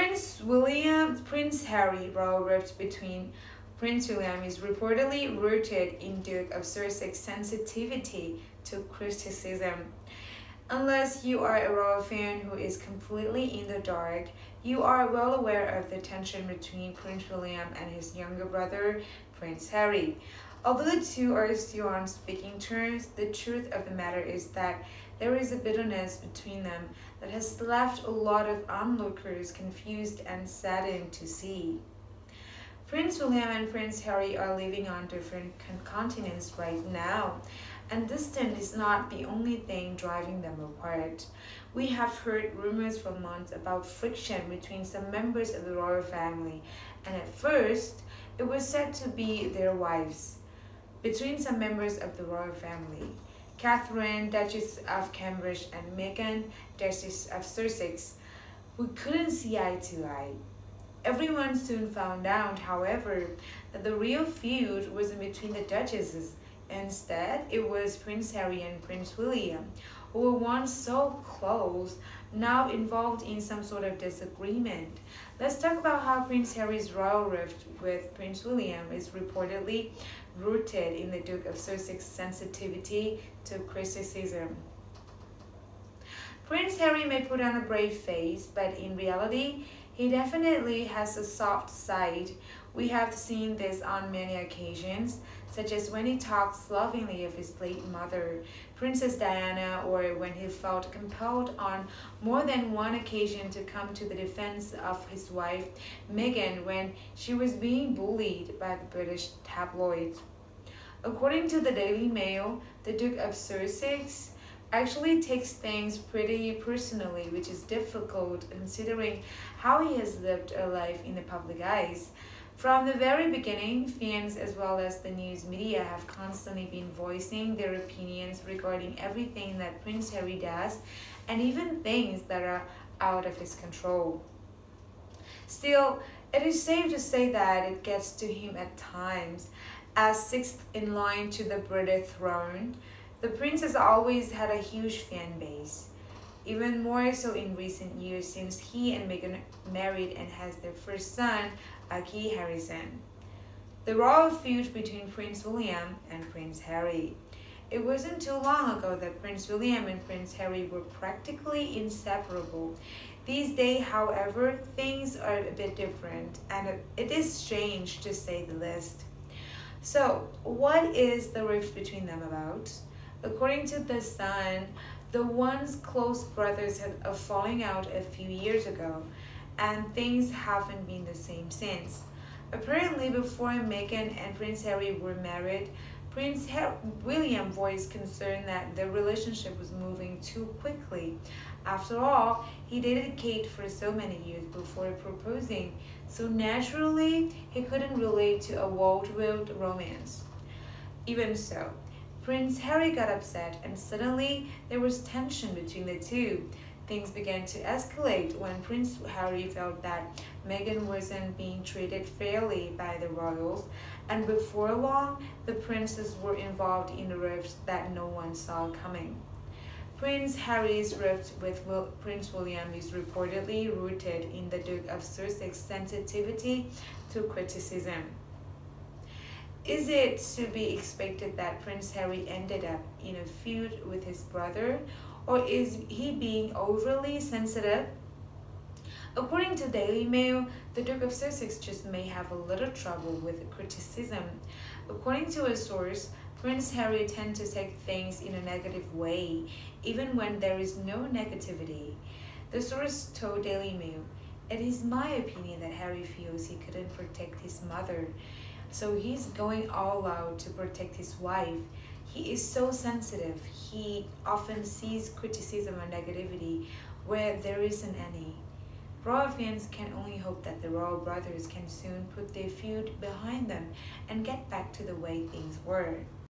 Prince William, Prince Harry rift between Prince William is reportedly rooted in Duke of Sussex sensitivity to criticism. Unless you are a royal fan who is completely in the dark, you are well aware of the tension between Prince William and his younger brother, Prince Harry. Although the two are still on speaking terms, the truth of the matter is that there is a bitterness between them that has left a lot of onlookers confused and saddened to see. Prince William and Prince Harry are living on different continents right now, and distance is not the only thing driving them apart. We have heard rumors for months about friction between some members of the royal family, and at first, it was said to be their wives. Between some members of the royal family, Catherine, Duchess of Cambridge, and Meghan, Duchess of Sussex, we couldn't see eye to eye. Everyone soon found out, however, that the real feud wasn't between the duchesses Instead, it was Prince Harry and Prince William, who were once so close, now involved in some sort of disagreement. Let's talk about how Prince Harry's royal rift with Prince William is reportedly rooted in the Duke of Sussex's sensitivity to criticism. Prince Harry may put on a brave face, but in reality, he definitely has a soft side. We have seen this on many occasions, such as when he talks lovingly of his late mother, Princess Diana, or when he felt compelled on more than one occasion to come to the defense of his wife, Meghan, when she was being bullied by the British tabloids. According to the Daily Mail, the Duke of Sussex actually takes things pretty personally, which is difficult considering how he has lived a life in the public eyes. From the very beginning, fans as well as the news media have constantly been voicing their opinions regarding everything that Prince Harry does and even things that are out of his control. Still, it is safe to say that it gets to him at times. As sixth in line to the British throne, the prince has always had a huge fan base. Even more so in recent years since he and Meghan married and has their first son, Archie Harrison. The royal feud between Prince William and Prince Harry. It wasn't too long ago that Prince William and Prince Harry were practically inseparable. These days, however, things are a bit different, and it is strange to say the least. So, what is the rift between them about? According to The Sun, the once close brothers had a falling out a few years ago, and things haven't been the same since. Apparently, before Meghan and Prince Harry were married, Prince William voiced concern that their relationship was moving too quickly. After all, he dated Kate for so many years before proposing, so naturally, he couldn't relate to a whirlwind romance. Even so, Prince Harry got upset and suddenly there was tension between the two. Things began to escalate when Prince Harry felt that Meghan wasn't being treated fairly by the royals, and before long, the princes were involved in a rift that no one saw coming. Prince Harry's rift with Will Prince William is reportedly rooted in the Duke of Sussex's sensitivity to criticism. Is it to be expected that Prince Harry ended up in a feud with his brother, or is he being overly sensitive? According to Daily Mail, the Duke of Sussex just may have a little trouble with criticism. According to a source, Prince Harry tends to take things in a negative way, even when there is no negativity. The source told Daily Mail, It is my opinion that Harry feels he couldn't protect his mother. So he's going all out to protect his wife. He is so sensitive. He often sees criticism or negativity where there isn't any. Royal fans can only hope that the royal brothers can soon put their feud behind them and get back to the way things were.